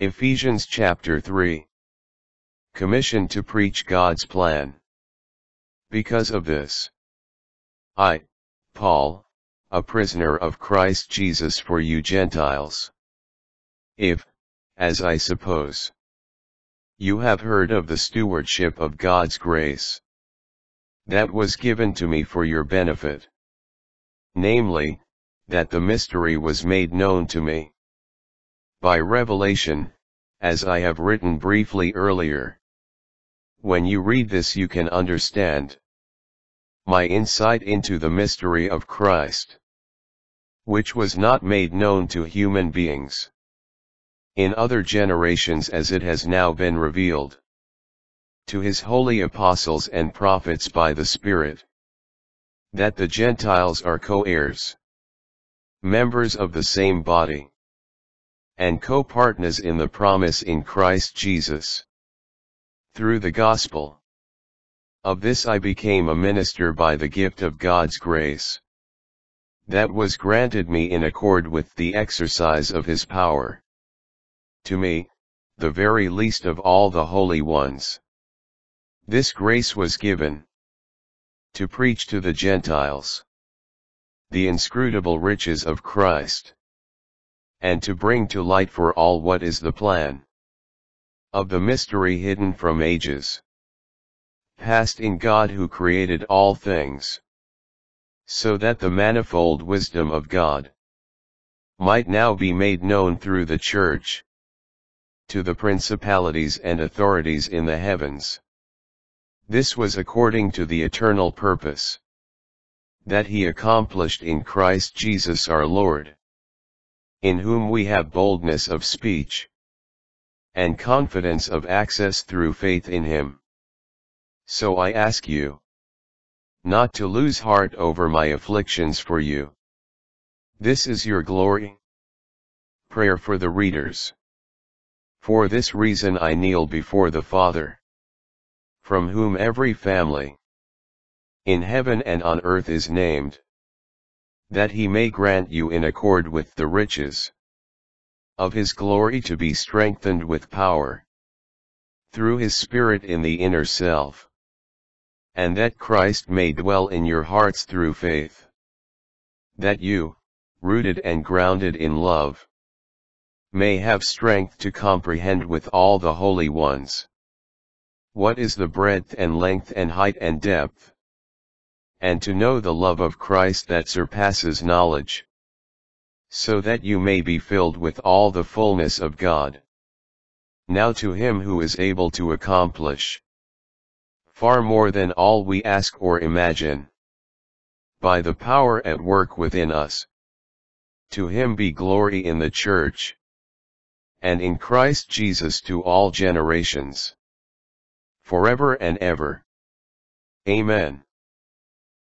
Ephesians chapter 3 Commission to preach God's plan. Because of this, I, Paul, a prisoner of Christ Jesus for you Gentiles. If, as I suppose, you have heard of the stewardship of God's grace, that was given to me for your benefit. Namely, that the mystery was made known to me by revelation, as I have written briefly earlier. When you read this you can understand my insight into the mystery of Christ, which was not made known to human beings in other generations as it has now been revealed to his holy apostles and prophets by the Spirit, that the Gentiles are co-heirs, members of the same body, and co-partners in the promise in Christ Jesus. Through the gospel. Of this I became a minister by the gift of God's grace. That was granted me in accord with the exercise of his power. To me, the very least of all the holy ones. This grace was given to preach to the Gentiles the inscrutable riches of Christ and to bring to light for all what is the plan of the mystery hidden from ages past in God who created all things, so that the manifold wisdom of God might now be made known through the Church to the principalities and authorities in the heavens. This was according to the eternal purpose that he accomplished in Christ Jesus our Lord in whom we have boldness of speech and confidence of access through faith in him. So I ask you not to lose heart over my afflictions for you. This is your glory. Prayer for the readers. For this reason I kneel before the Father, from whom every family in heaven and on earth is named that he may grant you in accord with the riches of his glory to be strengthened with power through his Spirit in the inner self, and that Christ may dwell in your hearts through faith, that you, rooted and grounded in love, may have strength to comprehend with all the holy ones what is the breadth and length and height and depth, and to know the love of Christ that surpasses knowledge, so that you may be filled with all the fullness of God. Now to him who is able to accomplish far more than all we ask or imagine, by the power at work within us. To him be glory in the church, and in Christ Jesus to all generations, forever and ever. Amen.